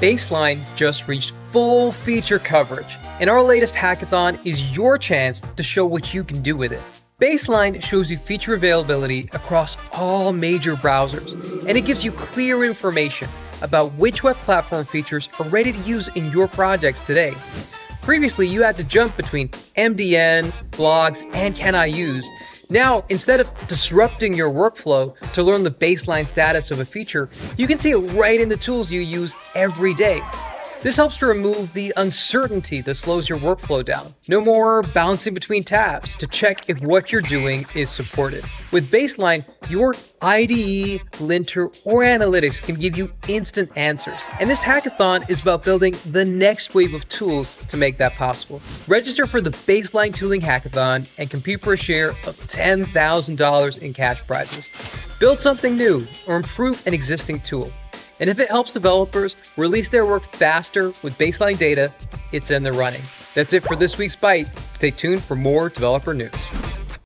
Baseline just reached full feature coverage, and our latest hackathon is your chance to show what you can do with it. Baseline shows you feature availability across all major browsers, and it gives you clear information about which web platform features are ready to use in your projects today. Previously, you had to jump between MDN, blogs, and Can I Use. Now, instead of disrupting your workflow to learn the baseline status of a feature, you can see it right in the tools you use every day. This helps to remove the uncertainty that slows your workflow down. No more bouncing between tabs to check if what you're doing is supported. With Baseline, your IDE, linter, or analytics can give you instant answers. And this hackathon is about building the next wave of tools to make that possible. Register for the Baseline Tooling Hackathon and compete for a share of $10,000 in cash prizes. Build something new or improve an existing tool. And if it helps developers release their work faster with baseline data, it's in the running. That's it for this week's Byte. Stay tuned for more developer news.